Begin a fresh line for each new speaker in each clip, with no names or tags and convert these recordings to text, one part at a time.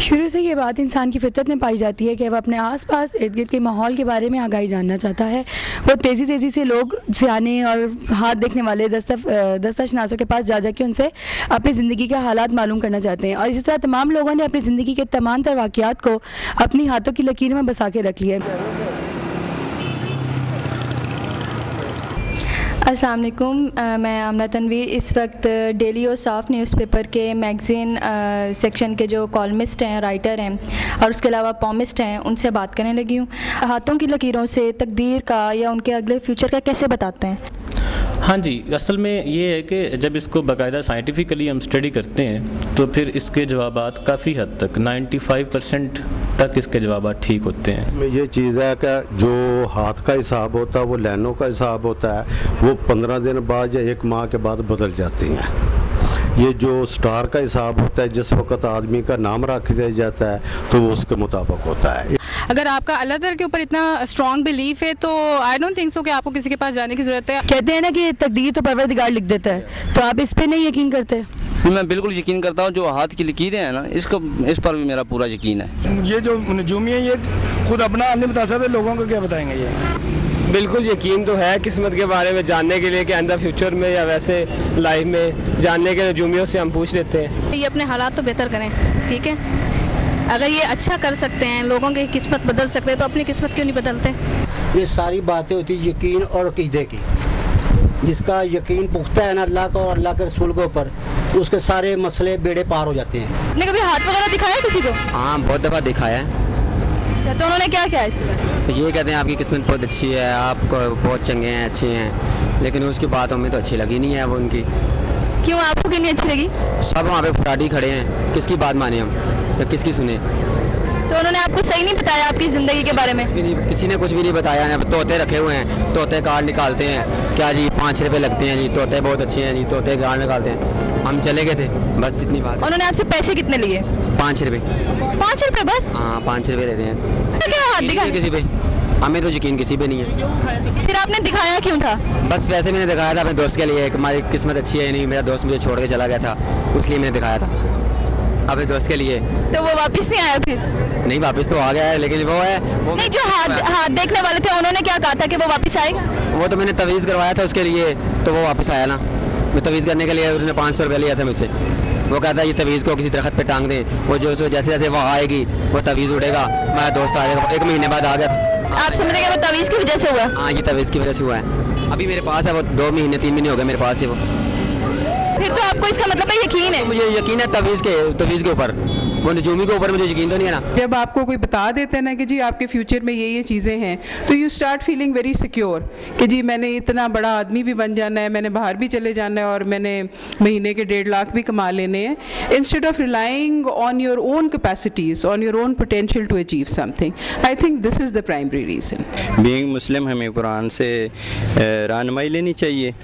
शुरू से ये बात इंसान की फितरत में पाई जाती है कि वह अपने आस पास इर्द गिर्द के माहौल के बारे में आगाही जानना चाहता है। वो तेज़ी तेज़ी से लोग सियाने और हाथ देखने वाले दस्ता दस्ताशनासों के पास जा जाके उनसे अपनी ज़िंदगी के हालात मालूम करना चाहते हैं। और इसी तरह तमाम लोगों ने अपनी ज़िंदगी के तमाम तर को अपनी हाथों की लकीर में बसा के रख लिया है।
अस्सलाम वालेकुम मैं आमना तनवीर. इस वक्त डेली और साफ़ न्यूज़पेपर के मैगज़ीन सेक्शन के जो कॉलमिस्ट हैं राइटर हैं और उसके अलावा पॉमिस्ट हैं, उनसे बात करने लगी हूँ। हाथों की लकीरों से तकदीर का या उनके अगले फ्यूचर का कैसे बताते हैं?
हाँ जी, असल में ये है कि जब इसको बाकायदा साइंटिफिकली हम स्टडी करते हैं तो फिर इसके जवाब काफ़ी हद तक 95 परसेंट तक इसके जवाब ठीक होते हैं।
ये चीज़ है कि जो हाथ का हिसाब होता है, वो लाइनों का हिसाब होता है, वो पंद्रह दिन बाद या एक माह के बाद बदल जाती हैं। ये जो स्टार का हिसाब होता है, जिस वक्त आदमी का नाम रख दिया जाता है तो वो उसके मुताबिक होता है।
अगर आपका अल्लाह ताला के ऊपर इतना स्ट्रॉन्ग बिलीफ है तो आई डोंट थिंक सो कि आपको किसी के पास जाने की ज़रूरत है।
कहते हैं ना कि तकदीर तो परवरदिगार लिख देता है। तो आप इस पर नहीं यकीन करते?
मैं बिल्कुल यकीन करता हूँ जो हाथ की लकीरें हैं ना इसको इस पर भी मेरा पूरा यकीन है।
ये जो नजूमी है ये खुद अपना नहीं बता सकते लोगों को क्या बताएँगे ये?
बिल्कुल यकीन तो है किस्मत के बारे में जानने के लिए कि अंदर फ्यूचर में या वैसे लाइफ में जानने के नजूमियों से हम पूछ लेते हैं।
ये अपने हालात तो बेहतर करें ठीक है? अगर ये अच्छा कर सकते हैं लोगों की किस्मत बदल सकते हैं तो अपनी किस्मत क्यों नहीं बदलते?
ये सारी बातें होती यकीन और अकीदे की। जिसका यकीन पुख्ता है ना अल्लाह का और अल्लाह के रसूल के ऊपर उसके सारे मसले बेड़े पार हो जाते हैं।
ने कभी हाथ वगैरह दिखाया किसी को?
हाँ बहुत दफ़ा दिखाया है।
अच्छा, तो उन्होंने क्या किया
तो ये कहते हैं आपकी किस्मत बहुत अच्छी है आप बहुत चंगे हैं अच्छे हैं। लेकिन उसकी बात हमें तो अच्छी लगी नहीं है वो उनकी।
क्यों आपको क्यों नहीं अच्छी लगी?
सब वहाँ पे फटाडी खड़े हैं। किसकी बात माने हम? या किसकी सुने?
तो उन्होंने आपको सही नहीं बताया आपकी ज़िंदगी के बारे में।
किसी ने कुछ भी नहीं बताया तोते रखे हुए हैं तोते कार्ड निकालते हैं। क्या जी पाँच रुपये लगते हैं जी तोते बहुत अच्छे हैं जी तोते कार्ड निकालते हैं। हम चले गए थे बस इतनी बात।
उन्होंने आपसे पैसे कितने लिए?
पाँच रुपये।
पाँच रुपये बस?
हाँ पाँच रुपये लेते हैं। किसी पे। हमें तो यकीन किसी पे नहीं
है। फिर आपने दिखाया क्यों था?
बस वैसे मैंने दिखाया था अपने दोस्त के लिए हमारी किस्मत अच्छी है नहीं मेरा दोस्त मुझे छोड़ के चला गया था इसलिए मैंने दिखाया था। अपने दोस्त के लिए।
तो वो वापस नहीं आया फिर?
नहीं वापस तो आ गया है लेकिन वो है वो
नहीं जो हाथ हाथ देखने वाले थे उन्होंने क्या कहा था कि वो वापस आएगा?
वो तो मैंने तवीज़ करवाया था उसके लिए तो वो वापस आया ना। मैं तवीज़ करने के लिए उसने पाँच सौ रुपया लिया था मुझसे। वो कहता है ये तवीज़ को किसी दरख्त पे टांग दें वो जो जैसे जैसे वो आएगी वो तवीज़ उड़ेगा। मेरा दोस्त आ जाएगा एक महीने बाद आ गया।
आप समझ रहे वो तवीज़ की वजह से हुआ?
हाँ ये तवीज़ की वजह से हुआ है। अभी मेरे पास है वो दो महीने तीन महीने हो गए मेरे पास है वो।
तो आपको इसका मतलब यकीन है?
मुझे यकीन है तवीज़ के तवीज़ के ऊपर। वो नजूमी के ऊपर मुझे यकीन तो नहीं है ना।
जब आपको कोई बता देते हैं ना कि जी आपके फ्यूचर में ये ये चीज़ें हैं तो you start feeling very secure कि जी मैंने इतना बड़ा आदमी भी बन जाना है मैंने बाहर भी चले जाना है और मैंने महीने के डेढ़ लाख भी कमा लेने हैं। Instead of relying on your own capacities on your own potential to achieve something I think this is the primary reason
being Muslim हमें कुरान से रहनमाई लेनी चाहिए।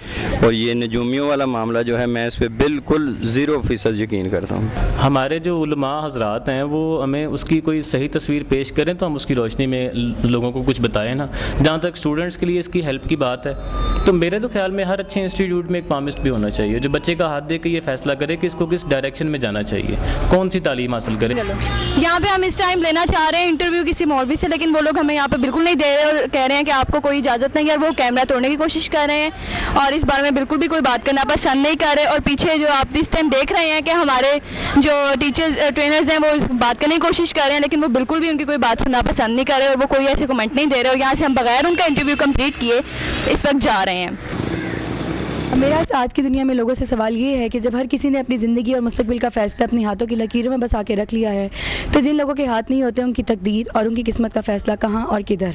और ये नजूमियों वाला मामला जो है मैं इस पर बिल्कुल ज़ीरो फ़ीसद यकीन करता हूँ।
हमारे जो उलमा हजरात हैं, वो हमें उसकी कोई सही तस्वीर पेश करें तो हम उसकी रोशनी में लोगों को कुछ बताएँ ना। जहाँ तक स्टूडेंट्स के लिए इसकी हेल्प की बात है तो मेरे तो ख्याल में हर अच्छे इंस्टीट्यूट में एक पामिस्ट भी होना चाहिए, जो बच्चे का हाथ दे के ये फैसला करे कि इसको किस डायरेक्शन में जाना चाहिए कौन सी तालीम हासिल करें।
यहाँ पे हम इस टाइम लेना चाह रहे हैं इंटरव्यू किसी मौलवी से, लेकिन वो लोग हमें यहाँ पे बिल्कुल नहीं दे रहे और कह रहे हैं कि आपको कोई इजाज़त नहीं है वो कैमरा तोड़ने की कोशिश कर रहे हैं और इस बारे में बिल्कुल भी कोई बात करना पसंद नहीं कर रहे और पीछे जो आप इस टाइम देख रहे हैं कि हमारे जो टीचर्स ट्रेनर्स हैं, वो बात करने की कोशिश कर रहे हैं, लेकिन वो बिल्कुल भी उनकी कोई बात सुनना पसंद नहीं कर रहे और वो कोई ऐसे कमेंट नहीं दे रहे और यहाँ से हम बगैर उनका इंटरव्यू कंप्लीट किए, इस वक्त जा रहे हैं।
मेरा आज की दुनिया में लोगों से सवाल ये है कि जब हर किसी ने अपनी ज़िंदगी और मुस्तबिल का फ़ैसला अपने हाथों की लकीरों में बसा के रख लिया है तो जिन लोगों के हाथ नहीं होते, उनकी तकदीर और उनकी किस्मत का फ़ैसला कहाँ और किधर है?